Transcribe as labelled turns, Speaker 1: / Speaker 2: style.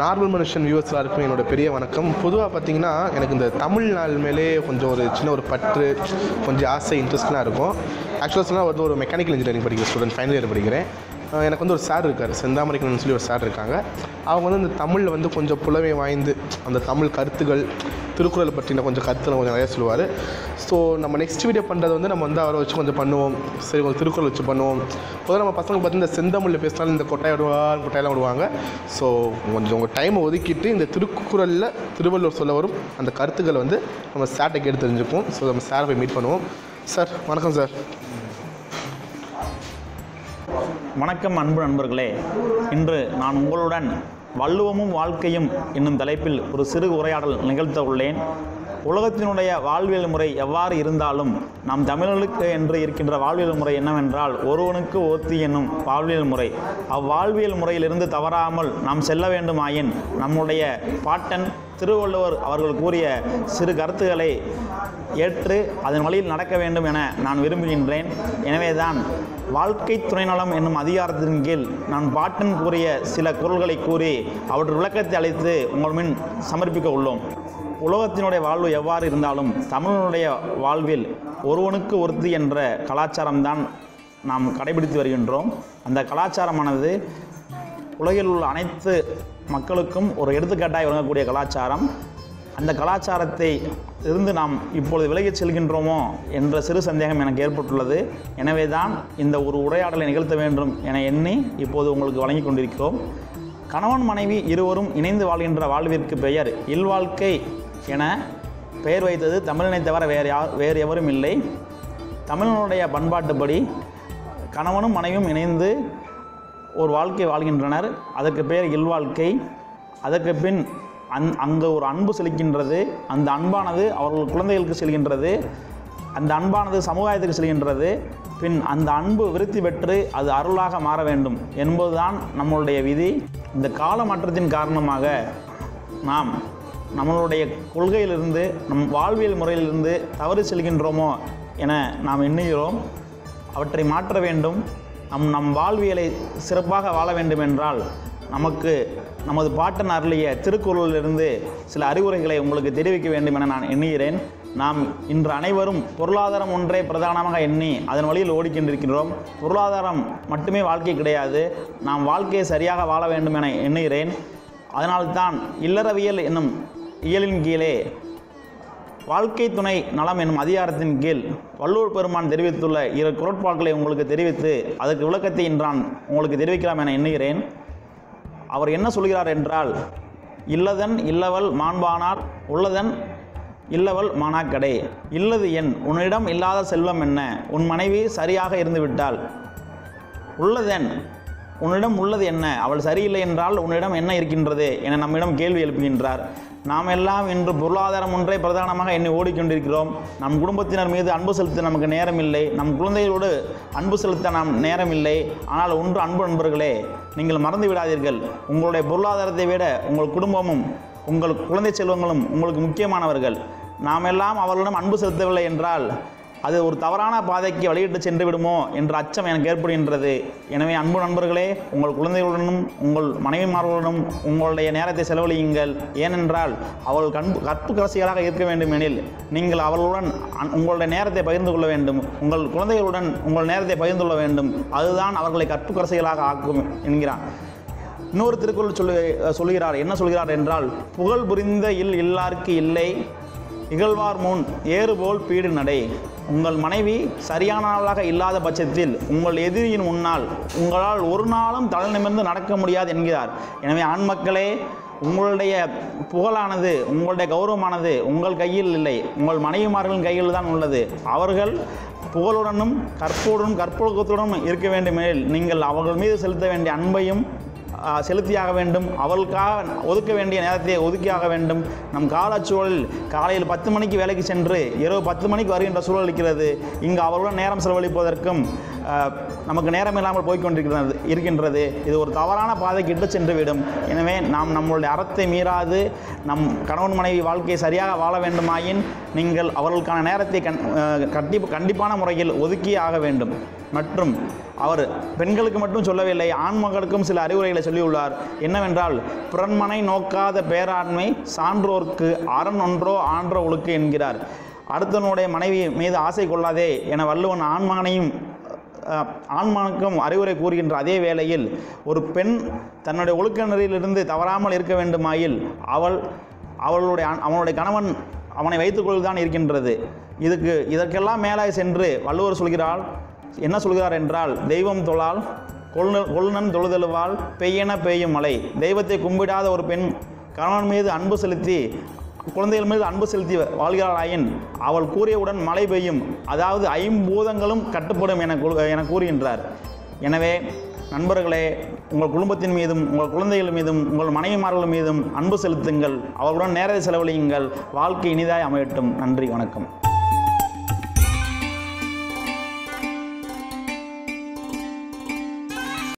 Speaker 1: Normal மனுஷன் viewers எல்லாருக்கும் என்னோட பெரிய வணக்கம். பொதுவாக பார்த்தீங்கன்னா எனக்கு இந்த தமிழ் நாள் மேலே கொஞ்சம் ஒரு சின்ன ஒரு பற்று கொஞ்சம் ஆசை இன்ட்ரெஸ்ட்லாம் இருக்கும். ஆக்சுவலாக சொன்னால் வந்து ஒரு மெக்கானிக்கல் இன்ஜினியரிங் படிக்கிற ஸ்டூடெண்ட் ஃபைனல் இயர் படிக்கிறேன். எனக்கு வந்து ஒரு சார் இருக்கார். செந்தாமரைக்கணும்னு சொல்லி ஒரு சார் இருக்காங்க. அவங்க வந்து இந்த தமிழில் வந்து கொஞ்சம் புலமை வாய்ந்து அந்த தமிழ் கருத்துகள் திருக்குறள் பற்றின கொஞ்சம் கருத்தில் கொஞ்சம் நிறையா சொல்லுவார். ஸோ நம்ம நெக்ஸ்ட் வீடியோ பண்ணுறது வந்து நம்ம வந்து அவரை வச்சு கொஞ்சம் பண்ணுவோம். சரி கொஞ்சம் திருக்குறள் வச்சு பண்ணுவோம். பொதுவாக நம்ம பசங்க பார்த்து இந்த செந்தமிழில் பேசினாலும் இந்த கொட்டாய் விடுவா கொட்டாயெல்லாம் விடுவாங்க. ஸோ கொஞ்சம் உங்கள் டைமை ஒதுக்கிட்டு இந்த திருக்குறளில் திருவள்ளுவர் சொல்ல வரும் அந்த கருத்துக்களை வந்து நம்ம சார்ட்டை கேட்டு தெரிஞ்சுப்போம் ஸோ நம்ம சாரை போய் மீட் பண்ணுவோம். சார் வணக்கம் சார்
Speaker 2: வணக்கம் அன்பு நண்பர்களே. இன்று நான் உங்களுடன் வள்ளுவமும் வாழ்க்கையும் என்னும் தலைப்பில் ஒரு சிறு உரையாடல் நிகழ்த்த உள்ளேன். உலகத்தினுடைய வாழ்வியல் முறை எவ்வாறு இருந்தாலும் நம் தமிழர்களுக்கு என்று இருக்கின்ற வாழ்வியல் முறை என்னவென்றால் ஒருவனுக்கு ஓத்தி என்னும் வாழ்வியல் முறை. அவ்வாழ்வியல் முறையிலிருந்து தவறாமல் நாம் செல்ல வேண்டுமாயின் நம்முடைய பாட்டன் திருவள்ளுவர் அவர்கள் கூறிய சிறு கருத்துக்களை ஏற்று அதன் வழியில் நடக்க வேண்டும் என நான் விரும்புகின்றேன். எனவேதான் வாழ்க்கை துணைநலம் என்னும் அதிகாரத்தின் கீழ் நான் பாட்டன் கூறிய சில குரல்களை கூறி அவற்றின் விளக்கத்தை அழைத்து உங்கள் முன் சமர்ப்பிக்க உள்ளோம். உலகத்தினுடைய வாழ்வு எவ்வாறு இருந்தாலும் தமிழனுடைய வாழ்வில் ஒருவனுக்கு ஒருத்தி என்ற கலாச்சாரம்தான் நாம் கடைபிடித்து வருகின்றோம். அந்த கலாச்சாரமானது உலகில் உள்ள அனைத்து மக்களுக்கும் ஒரு எடுத்துக்காட்டாய் வழங்கக்கூடிய கலாச்சாரம். அந்த கலாச்சாரத்தை இருந்து நாம் இப்பொழுது விலகிச் செல்கின்றோமோ என்ற சிறு சந்தேகம் எனக்கு ஏற்பட்டுள்ளது. எனவே தான் இந்த ஒரு உரையாடலை நிகழ்த்த வேண்டும் என எண்ணி இப்போது உங்களுக்கு வழங்கி கொண்டிருக்கிறோம். கணவன் மனைவி இருவரும் இணைந்து வாழ்கின்ற வாழ்விற்கு பெயர் இல்வாழ்க்கை என பெயர் வைத்தது தமிழனை தவிர வேறு யார் வேறு எவரும் இல்லை. தமிழனுடைய பண்பாட்டுப்படி கணவனும் மனைவியும் இணைந்து ஒரு வாழ்க்கை வாழ்கின்றனர். அதற்கு பெயர் இல்வாழ்க்கை. அதற்கு பின் அந் அங்கே ஒரு அன்பு செலுக்கின்றது அந்த அன்பானது அவர்கள் குழந்தைகளுக்கு செல்கின்றது அந்த அன்பானது சமுதாயத்துக்கு செல்கின்றது பின் அந்த அன்பு விருத்தி பெற்று அது அருளாக மாற வேண்டும் என்பதுதான் நம்மளுடைய விதி. இந்த கால மாற்றத்தின் காரணமாக நாம் நம்மளுடைய கொள்கையிலிருந்து நம் வாழ்வியல் முறையிலிருந்து தவறு செல்கின்றோமோ என நாம் எண்ணுகிறோம். அவற்றை மாற்ற வேண்டும். நம் நம் வாழ்வியலை சிறப்பாக வாழ வேண்டும் என்றால் நமக்கு நமது பாட்டன் அருளிய திருக்குறளிலிருந்து சில அறிவுரைகளை உங்களுக்கு தெரிவிக்க வேண்டும் என நான் எண்ணுகிறேன். நாம் இன்று அனைவரும் பொருளாதாரம் ஒன்றே பிரதானமாக எண்ணி அதன் வழியில் ஓடிக்கொண்டிருக்கிறோம் பொருளாதாரம் மட்டுமே வாழ்க்கை கிடையாது. நாம் வாழ்க்கையை சரியாக வாழ வேண்டும் என எண்ணுகிறேன். அதனால்தான் இல்லறவியல் என்னும் இயலின் கீழே வாழ்க்கை துணை நலம் என்னும் அதிகாரத்தின் கீழ் வள்ளுவர் பெருமான் தெரிவித்துள்ள இரு குரட்பாக்களை உங்களுக்கு தெரிவித்து அதற்கு விளக்கத்தை இன்றான் உங்களுக்கு தெரிவிக்கலாம் என எண்ணுகிறேன். அவர் என்ன சொல்கிறார் என்றால் இல்லதன் இல்லவள் மாண்பானார் உள்ளதன் இல்லவள் மானாக்கடை. இல்லது என் உன்னிடம் இல்லாத செல்வம் என்ன? உன் மனைவி சரியாக இருந்துவிட்டால் உள்ளதென் உன்னிடம் உள்ளது என்ன? அவள் சரியில்லை என்றால் உன்னிடம் என்ன இருக்கின்றது? என நம்மிடம் கேள்வி எழுப்புகின்றார். நாம் எல்லாம் இன்று பொருளாதாரம் ஒன்றை பிரதானமாக எண்ணி ஓடிக்கொண்டிருக்கிறோம். நம் குடும்பத்தினர் மீது அன்பு செலுத்த நமக்கு நேரம் இல்லை நம் குழந்தைகளோடு அன்பு செலுத்த நாம் நேரம் இல்லை ஆனால் ஒன்று அன்பு நண்பர்களே நீங்கள் மறந்து விடாதீர்கள். உங்களுடைய பொருளாதாரத்தை விட உங்கள் குடும்பமும் உங்கள் குழந்தை செல்வங்களும் உங்களுக்கு முக்கியமானவர்கள். நாம் எல்லாம் அவர்களிடம் அன்பு செலுத்தவில்லை என்றால் அது ஒரு தவறான பாதைக்கு வழியிட்டு சென்று விடுமோ என்ற அச்சம் எனக்கு ஏற்படுகின்றது. எனவே அன்பு நண்பர்களே உங்கள் குழந்தைகளுடனும் உங்கள் மனைவிமார்களுடனும் உங்களுடைய நேரத்தை செலவழியுங்கள். ஏனென்றால் அவர்கள் கண்பு கற்பு கரசிகளாக இருக்க வேண்டும் எனில் நீங்கள் அவர்களுடன் உங்களுடைய நேரத்தை பகிர்ந்து கொள்ள வேண்டும். உங்கள் குழந்தைகளுடன் உங்கள் நேரத்தை பகிர்ந்து கொள்ள வேண்டும். அதுதான் அவர்களை கற்பு கரசிகளாக ஆக்கும் என்கிறான். இன்னொரு திருக்குறள் சொல்லு சொல்கிறார் என்ன சொல்கிறார் என்றால் புகழ் புரிந்த இல் இல்லார்க்கு இல்லை இகழ்வார் முன் ஏறுபோல் பீடு நடை. உங்கள் மனைவி சரியானவளாக இல்லாத பட்சத்தில் உங்கள் எதிரியின் முன்னால் உங்களால் ஒரு நாளும் தலை நிமிர்ந்து நடக்க முடியாது என்கிறார். எனவே ஆண் மக்களே உங்களுடைய புகழானது உங்களுடைய கௌரவமானது உங்கள் கையில் இல்லை. உங்கள் மனைவிமார்களின் கையில் தான் உள்ளது. அவர்கள் புகழுடனும் கற்புடனும் கற்பொழுக்கத்துடனும் இருக்க வேண்டுமெனில் நீங்கள் அவர்கள் மீது செலுத்த வேண்டிய அன்பையும் செலுத்தியாக வேண்டும். அவளுக்காக ஒதுக்க வேண்டிய நேரத்தை ஒதுக்கியாக வேண்டும். நம் காலச்சூழல் காலையில் பத்து மணிக்கு வேலைக்கு சென்று இரவு பத்து மணிக்கு வருகின்ற சூழல் இருக்கிறது. இங்கு அவளுடன் நேரம் செலவழிப்பதற்கும் நமக்கு நேரம் இல்லாமல் போய்கொண்டிருக்கிறது இருக்கின்றது. இது ஒரு தவறான பாதைக்கு இட்டு சென்றுவிடும். எனவே நாம் நம்மளுடைய அறத்தை மீறாது நம் கணவன் மனைவி வாழ்க்கையை சரியாக வாழ வேண்டுமாயின் நீங்கள் அவர்களுக்கான நேரத்தை கண் கட்டி கண்டிப்பான முறையில் ஒதுக்கியே ஆக வேண்டும். மற்றும் அவர் பெண்களுக்கு மட்டும் சொல்லவில்லை ஆண் மகளுக்கும் சில அறிவுரைகளை சொல்லியுள்ளார். என்னவென்றால் பிறன்மனை நோக்காத பேராண்மை சான்றோர்க்கு அரண் ஒன்றோ ஆன்றோ ஒழுக்கு என்கிறார். அடுத்தவனுடைய மனைவி மீது ஆசை கொள்ளாதே என வள்ளுவன் ஆண்மகனையும் ஆண்மனுக்கும் அறிவுரை கூறுகின்ற அதே வேளையில் ஒரு பெண் தன்னுடைய ஒழுக்க நெறியிலிருந்து தவறாமல் இருக்க வேண்டுமாயில் அவள் அவளுடைய அவனுடைய கணவன் அவனை வைத்துக்கொள்தான் இருக்கின்றது. இதுக்கு இதற்கெல்லாம் மேலாய் சென்று வள்ளுவர் சொல்கிறாள் என்ன சொல்கிறார் என்றால் தெய்வம் தொழால் கொள்ளு கொள்ளுணன் தொழுதழுவால் பெய்யென பெய்யும் மலை தெய்வத்தை கும்பிடாத ஒரு பெண் கணவன் மீது அன்பு செலுத்தி குழந்தைகள் மீது அன்பு செலுத்தி வாழ்கிறாளாயின் அவள் கூறியவுடன் மழை பெய்யும். அதாவது ஐம்பூதங்களும் கட்டுப்படும் என கூ- என கூறுகின்றார். எனவே நண்பர்களே உங்கள் குடும்பத்தின் மீதும் உங்கள் குழந்தைகள் மீதும் உங்கள் மனைவிமார்கள் மீதும் அன்பு செலுத்துங்கள். அவர்களுடன் நேரத்தை செலவழியுங்கள். வாழ்க்கை இனிதாய் அமையட்டும். நன்றி வணக்கம்.